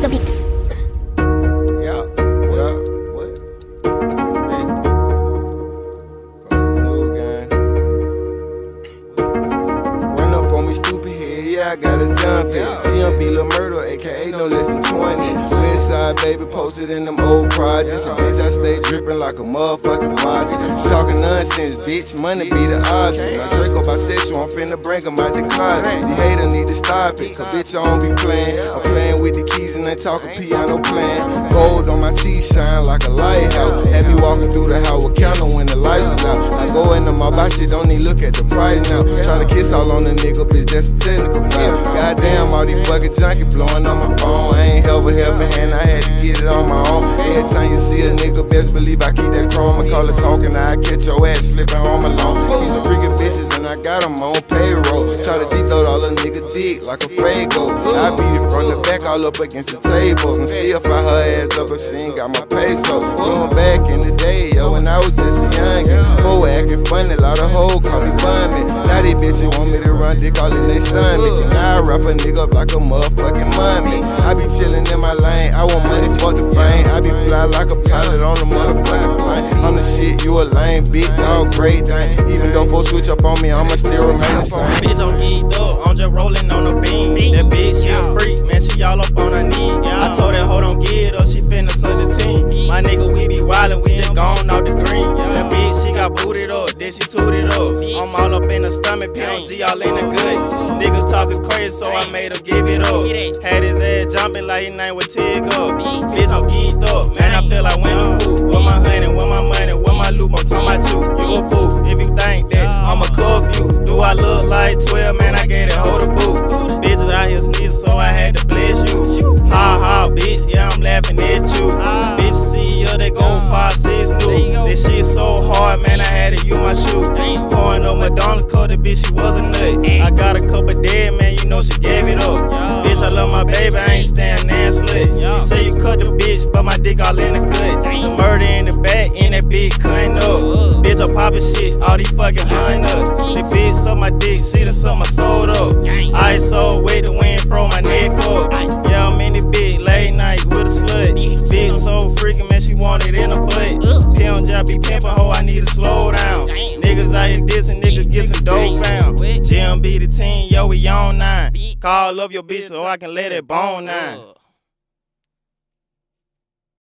made the beat. Yeah, I got a dump it. GMB Lil Murda, aka no less than 20. Westside baby posted in them old projects. And bitch, I stay dripping like a motherfucking faucet. Talking nonsense, bitch, money be the object. My Draco bisexual, I'm finna bring him out the closet. The hater need to stop it, cause bitch, I don't be playing. I'm playing with the keys and they talking piano playing. Gold on my teeth shine like a lighthouse. Have me walking through the house with candle when the lights. I into my box, shit, don't even look at the price now. Try to kiss all on the nigga, bitch, that's a technical foul. Goddamn, all these fucking junkie blowing on my phone. I ain't ever helping hand, I had to get it on my own. Every time you see a nigga, best believe I keep that chrome. I call it talking, I catch your ass slipping home alone. These some freaking bitches, and I got them on payroll. Try to de-throat all a nigga dick like a Fago. I beat it from the back all up against the table. And still fire her ass up if she ain't got my peso. Going back in the day, yo, when I was just a youngin'. Ho acting funny, lot of hoes call me bummin'. Now these bitches want me to run dick all in they stomach. And I wrap a nigga up like a motherfucking mummy. I be chillin' in my lane, I want money, fuck the fame. I be fly like a pilot on the motherfucking plane. I'm the shit, you a lame, big dog, great thing. Even though folks switch up on me, I'ma still remain the same. Bitch, I'm geeked up, I'm just rollin' on the beam. That bitch, she a freak, I'm all up in the stomach, PMG all in the good. Niggas talking crazy, so I made him give it up. Had his ass jumping like his name was Tigger. Bitch, I'm geeked up, man, I feel like winning food. Where my honey, where my money, where my loop, I'm talking about you. You a fool, if you think that I'ma cuff you. Do I look like 12, man, I gave it hold a bitch, she was a nut. I got a couple dead, man, you know she gave it up. Bitch, I love my baby, I ain't standing there slit. You say you cut the bitch, but my dick all in the. The murder in the back, in that big cutting up. Bitch, I'm popping shit, all these fucking hunting us. The bitch suck my dick, she done suck my soul up. I so wet the wind from my neck up. Yeah, I'm in the big late night with a slut. Bitch so freaking, man, she want it in a butt. Pimp job be pimping, ho, I need to slow down. Niggas out here dissing, niggas get some dope found. GMB the team, yo, we on nine. Call up your bitch so I can let it bone nine.